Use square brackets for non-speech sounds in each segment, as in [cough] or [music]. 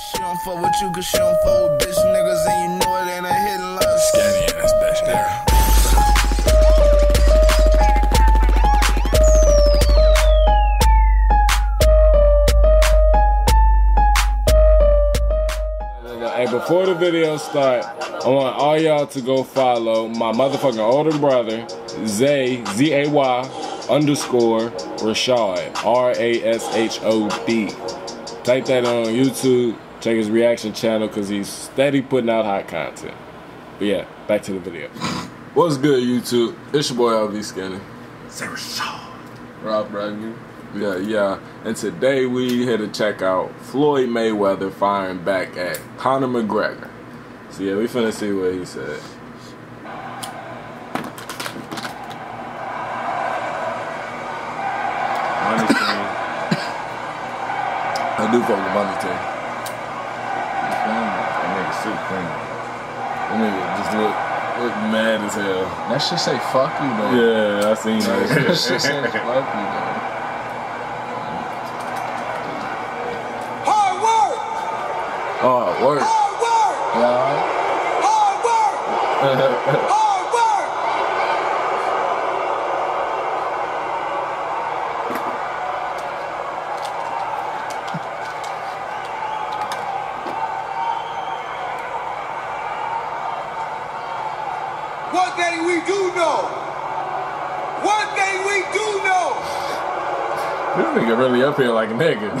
She don't fuck with you cause she don't fuck with bitch niggas and you know it ain't a hidden love. Scanny ass bitch there. Hey, before the video start, I want all y'all to go follow my motherfucking older brother, Zay, Z-A-Y, underscore, Rashod, R-A-S-H-O-D. Type that on YouTube, check his reaction channel, because he's steady putting out hot content. But yeah, back to the video. What's good, YouTube? It's your boy, LV Skinny. Sarah Shaw. Rob Bradley. Yeah, yeah. And today we here to check out Floyd Mayweather firing back at Conor McGregor. So yeah, we finna see what he said. I do fuck with Money Team. That nigga suit clean. That nigga just look, look mad as hell. That shit say fuck you though. Yeah, I seen That that. shit say fuck you though. Hard work! oh, work. Hard work! Yeah. Hard work! Hard work! One thing we do know. One thing we do know. This nigga really up here like a nigga. [laughs]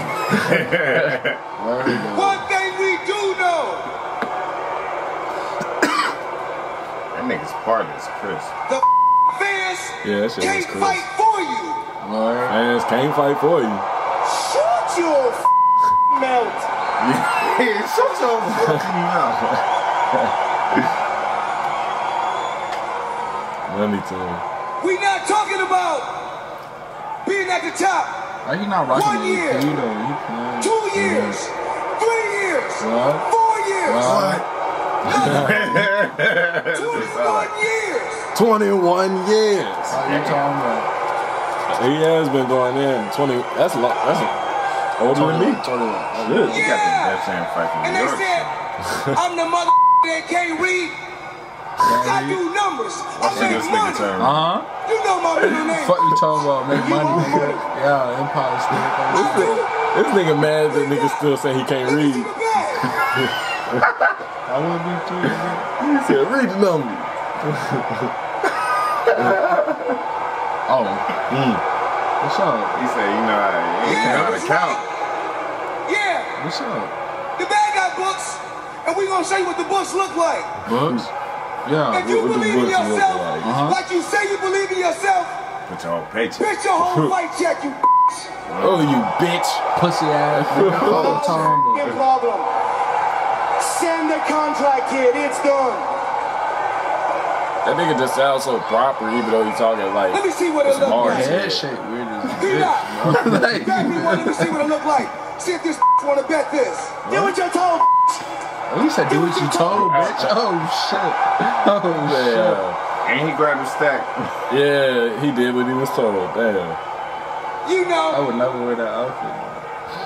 One thing we do know. That nigga's partner is Chris. The fans Yeah, that shit can't cool. fight for you. Word. Fans can't fight for you. Shut your mouth. [laughs] Shut your fucking mouth. [laughs] Money We not talking about being at the top. Why he not rocking One year. EP though? He playing. Two years, three years, What? four years, What? twenty-one years. 21 years. How you talking about? He has been going in 20. That's a lot. That's a, older than me. Totally. Oh, Shit. You got the Def Jam fight from And New they said, [laughs] I'm the mother that can't read. I do numbers. I What's in make money. Uh huh. You know my middle name. Fuck you talking about? Make money. money. yeah, Empire State. I do. This nigga mad that nigga still say he can't Let me see read. the bag. [laughs] I would be too. He said, read the number. [laughs] Oh. Mm. What's up? He said, you know, how- you Yeah, know how to count. Yeah, What's up? the bag got books, and we gonna show you what the books look like. Books? Yeah. If you believe in yourself, like? Uh-huh. like you say you believe in yourself, Put your whole paycheck. bitch your whole [laughs] flight check, you Oh, you bitch. Pussy ass. [laughs] nigga. Whole time, problem. Send the contract, kid. It's done. That nigga just sounds so proper, even though he talking like. Let me see what it It's look hard. but like. head shape weird as a Do bitch. not. bro. [laughs] like, Back me one. Let me see what it look like. See if this wanna bet this. Do what you're told. At least I do what you told, bitch. [laughs] Oh shit. Oh shit. Yeah. And he grabbed his stack. Yeah, he did what he was told. Damn. You know. I would never wear that outfit.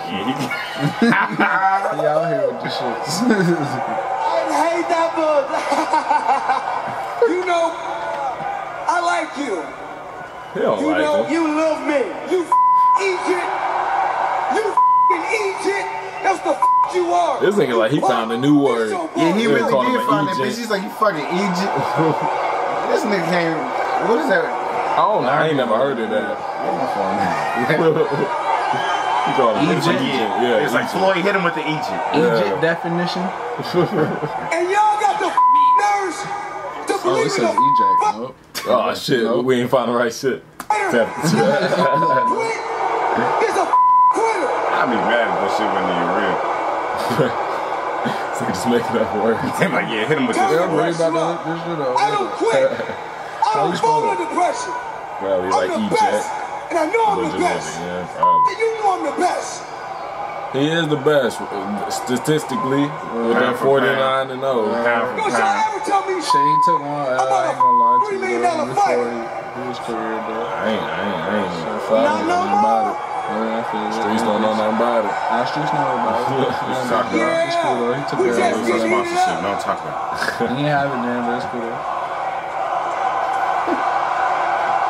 Yeah, he, [laughs] [laughs] He out here with the shit. I hate that book. you know. I like you. He don't You like know. him. You love me. You Egypt. You Egypt. That's the you are. This nigga like he found a new word. yeah, he Yeah, really call him did an find that Egypt. bitch. He's like, you fucking Egypt. [laughs] this nigga came. What is that? I don't know. I ain't never heard of that. [laughs] he called him Egypt? Egypt. Yeah, it's like Egypt. Floyd hit him with the Egypt. Egypt definition. [laughs] And y'all got the nerves to Oh, believe it in says the eject. Nope. Oh shit, Nope. we ain't find the right shit. fighter. Quit. He's a quitter. I'd be mad if that shit wasn't even real. [laughs] So just making up words. [laughs] I'm like, yeah, hit him with this. me I'm what really you about to this shit. I don't quit. [laughs] I don't you fold spell under pressure. Probably I'm like the Egypt. best. And I know I'm the best. yeah, probably. And you know I'm the best. He is the best statistically with that 49 and 0. Pound for Don't y'all ever tell me Shit, he took one. I I'm on ain't gonna lie to you. million though, dollar Before he, he was career, though. I ain't, I ain't, I ain't. Five Not no million about more. it. Yeah, I feel it. Streets don't know nothing about it. Our streets know about it. Just talk about it. It's cool though. He took We care just of get it. it. Sponsorship. Don't talk about it. [laughs] [laughs] He ain't have it then, but it's cool though.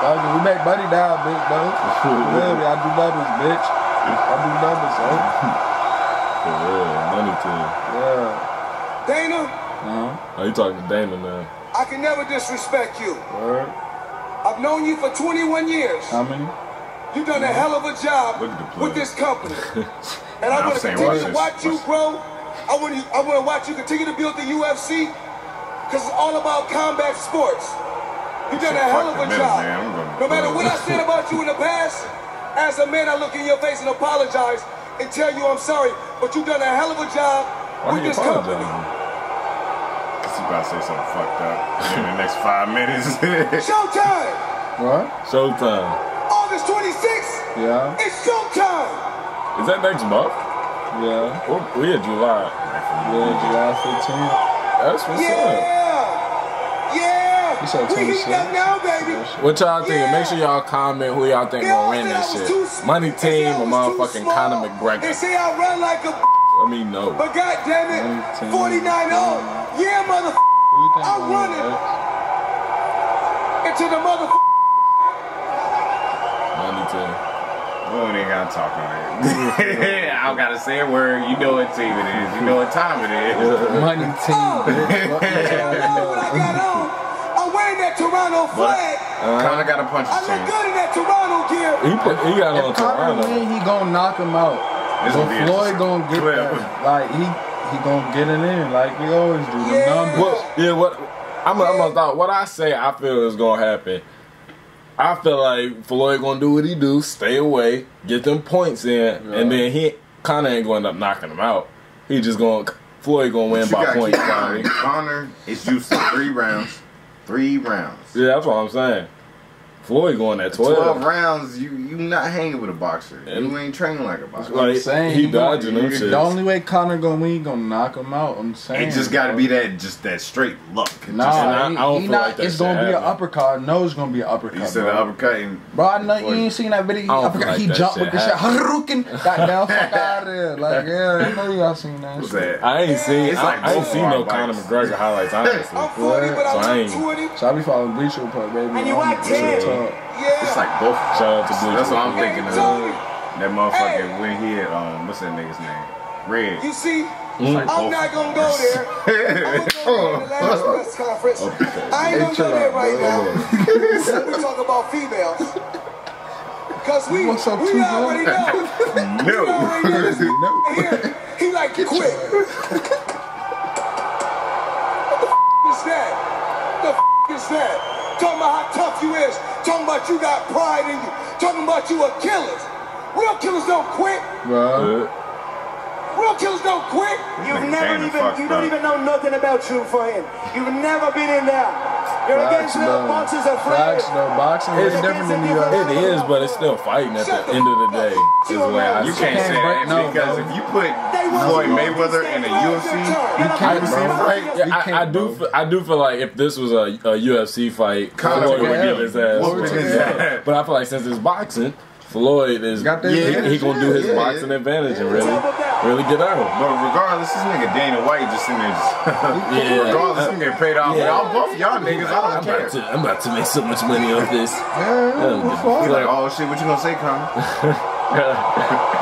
Fuck it, we make money now, bitch, though. [laughs] Really, I do numbers, bitch. I do numbers, so. For real, money team. Yeah. Dana, Uh-huh. Oh, you talking to Dana now? I can never disrespect you. Word. I've known you for 21 years. How many? You've done a hell of a job Look at the plug. with this company. [laughs] And I I'm want to continue to watch you watch grow. I want you, I want to watch you continue to build the UFC because it's all about combat sports. You've done a hell of a job. man. I'm gonna- No matter what I said [laughs] about you in the past, as a man, I look in your face and apologize and tell you I'm sorry. But you've done a hell of a job Why with you this company. apologizing? Cause he about to say something fucked up [laughs] in the next five minutes. Showtime! What? Showtime. August 26th, Yeah. it's showtime! Is that next month? Yeah. Well, we in July. Yeah, July 15th. That's what's Yeah! up. Yeah! You said we heating 26. up now, baby! What y'all thinking? Yeah. Make sure y'all comment who y'all think They gonna win said this shit. Money team I or was too motherfucking small. Conor They say I run like a I mean, no. but goddamn it, 49 0. Yeah, mother Who you think I'm gonna running. Into the mother Money team. We don't even gotta talk on it. [laughs] I don't gotta say a word. You know what team it is. You know what time it is. Money team, bitch. What you trying to what I know? got on. I'm wearing that Toronto flag. Uh-huh. Conor got a punch I look good in that Toronto gear. He put, he got on If Toronto. win, he gonna knock him out. This But Floyd gonna get that. Like he he gonna get it in like we always do. The Yeah. numbers. What? Yeah. What? I'm. I'm gonna thought. What I say, I feel is gonna happen. I feel like Floyd gonna do what he do, stay away, get them points in, Yeah. and then he kind of ain't gonna end up knocking him out. He just gonna Floyd gonna win by points. Conor is used to three rounds. Three rounds. Yeah, that's what I'm saying. Floyd going at 12. 12 rounds, you you not hanging with a boxer. And- you ain't training like a boxer. Like, I'm saying, he he dodging them shit. The only way Conor gonna win, he gonna knock him out. I'm saying. It just got to be that just that straight luck. Nah, Just- And I- he, I don't he feel not. like that it's gonna be an happening. uppercut. No, it's gonna be an uppercut. He said bro. the uppercut and Bro, I know you ain't seen that video. He, I don't uppercut, like he that jumped with the shit. happened. Harukin. Got down, fuck out of there. [laughs] Like, yeah, I know y'all seen that. what's shit. that? I ain't seen. It's I, like I ain't seen no hard Conor. McGregor highlights. [laughs] Honestly, I'm 40, but So I I'm ain't- 220. So I be following Bleacher Report, baby. And you I'm act 10. Talk. Yeah. It's like both. shout out to Bleach. That's what I'm Hey, thinking Tony, of. That motherfucker Hey. when he had um what's that nigga's name? Red. You see, like I'm not gonna go there. [laughs] I'm gonna go there in the last press conference. I ain't gonna go there right now. we talk about females. Cause we, What's up, we two already girls? know. [laughs] We No. already know this [laughs] No. here. He like to quit. What the f- is that? What The f- is that? Talking about how tough you is. Talking about you got pride in you. Talking about you are killers. Real killers don't quit. Bro. Real killers don't quit. You've never even, you don't up. even know nothing about true him. You've never been in there. You're Facts, against little though. boxers afraid. Facts, though. Boxing is It's- different than the UFC. It is, but it's still fighting at the end of the day. Is the way I You can't say break- that no, because no. if you put Floyd Mayweather in a UFC. You can't, not see bro. fight? Yeah, I, I do. bro. f- I do feel like if this was a, a UFC fight, Conor Floyd would would give his ass. his. [laughs] But I feel like since it's boxing, Floyd is Got he, he gonna do his boxing advantage and really, really get at him. But regardless, this nigga Dana White just sitting there. Just, [laughs] Yeah. regardless, I'm getting paid off. Yeah. Y'all both y'all niggas, I I'm don't care. about, to, I'm about to make so much money off this. Yeah, what the fuck? He's like, oh shit, what you gonna say, Conor? [laughs]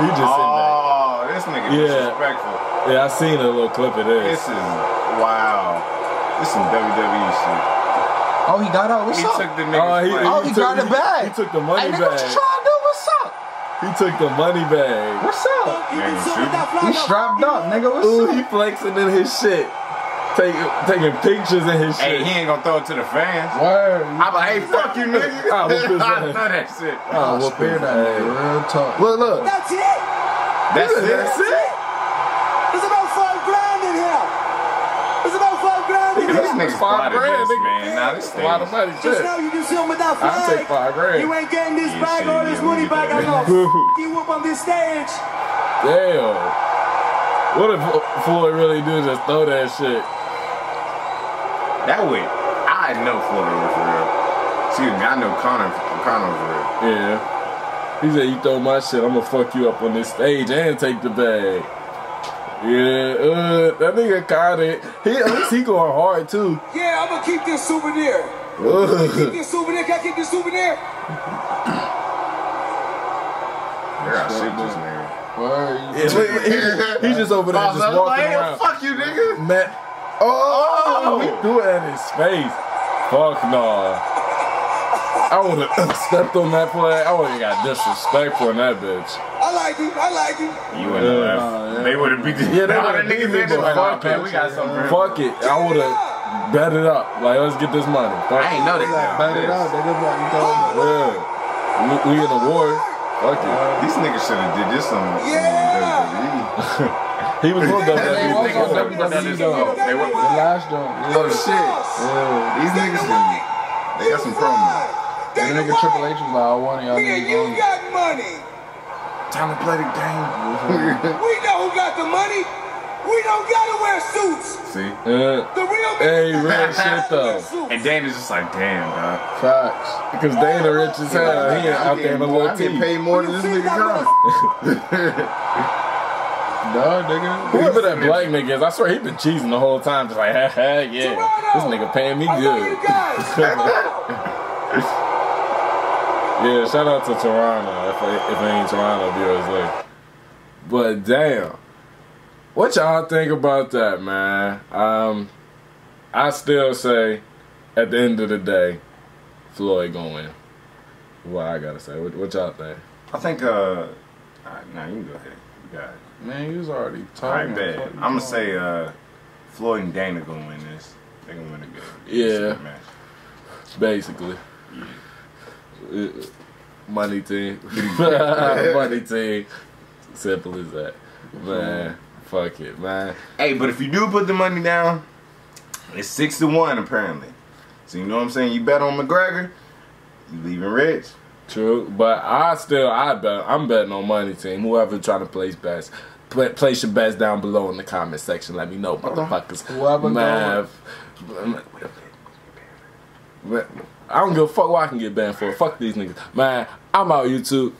he just sitting Oh, this nigga Yeah. disrespectful. Yeah, I seen a little clip of this. This is wow. This some WWE shit. Oh, he got out. What's He up? took the Oh, nigga. he, Oh, he took, got it back. He took the money Hey, nigga, what you trying to do? What's up? He took the money bag. What's up? Man, can shoot. sit with that flag He strapped up, nigga. What's Ooh, up? he flexing in his shit. Taking taking pictures in his Hey, shit. Hey, he ain't gonna throw it to the fans. Word. I'm like, hey, fuck you, nigga. [laughs] I whoop his [laughs] I know that shit. Oh, Oh, whoop spear his that ass. Real talk. Look, look. That's it. That's it. That's it. There's about five grand in here. There's about five grand in This here. nigga's Five spotted grand, this, nigga. man. Nah, this That's a lot of thing. money. Just Shit. now you can sit with that I'll take five grand. You ain't getting this Yeah, bag shit, or this money bag. back. get I'm gonna you up on this stage. Damn. What if Floyd really do just throw that shit? That way, I know Floyd was for real. Excuse me, I know Conor, Conor was real. Yeah. He said, "You throw my shit, I'm gonna fuck you up on this stage and take the bag." Yeah, uh, that nigga kinda. He at least he going hard too. Yeah, I'm gonna keep this souvenir. Keep this souvenir. Can I keep this souvenir? They got shit this nigga. Word, you- Yeah, wait, wait, he, he just over there Boss, just I'm walking like, around. Fuck you, nigga. Man, oh, he threw it at his face. Fuck no. I would have [laughs] stepped on that flag. I would have got disrespectful in that bitch. I like him. I like him. You wouldn't have left. yeah. They would have beat the Yeah, they [laughs] All would've beat me, but fuck it. we got something. Fuck it. I would have bet it up. Like, let's get this money. Fuck I ain't know they Like, got bat it this. out, nigga. Like, you told me. Yeah. We, we in a war. Fuck it. Uh, these niggas should have did this on Yeah. WWE. [laughs] He was on They WWE. was on. WWE. They were- The last joint. Oh shit. Yeah. These niggas they got some promos. And Dana the nigga Triple H was like, I want y'all Me and niggas you got money. Time to play the game. Mm-hmm. We know who got the money. We don't gotta wear suits. See? Yeah. The real Hey, real shit, though. suits. And Dana's just like, damn, dog. Facts. Because Dana rich as hell. He ain't out there in the little I get team. paid more than this nigga that got. Duh, [laughs] nigga. Whoever that black nigga is, I swear he been cheesing the whole time. Just like, ha [laughs] ha, yeah. This nigga paying me I love you good. [laughs] Yeah, shout out to Toronto. If, it- if ain't Toronto, viewers like. But damn, what y'all think about that, man? Um, I still say, at the end of the day, Floyd gonna win. What I gotta say. What, what y'all think? I think, uh, alright, nah, you can go ahead. You got it. Man, you was already talking. Fuck I'm gonna say, uh, Floyd and Dana gonna win this. They gonna win a good, Yeah. Basically. Uh, Uh, money team. [laughs] [laughs] Money team. Simple as that. Man, fuck it, man. Hey, but if you do put the money down, it's six to one apparently. So you know what I'm saying? You bet on McGregor, you leaving rich. True, but I still I bet I'm betting on money team. Whoever trying to place best, pla place your bets down below in the comment section. Let me know, motherfuckers. Whoever man, man, I don't give a fuck what I can get banned for. Fuck these niggas, man. I'm out YouTube.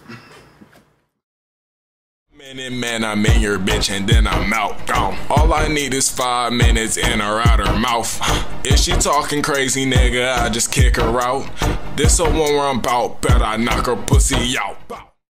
Minute man, I'm in your bitch and then I'm out. Gone. All I need is five minutes in or out her mouth. If she talking crazy, nigga, I just kick her out. This a one where I'm bout, bet I knock her pussy out.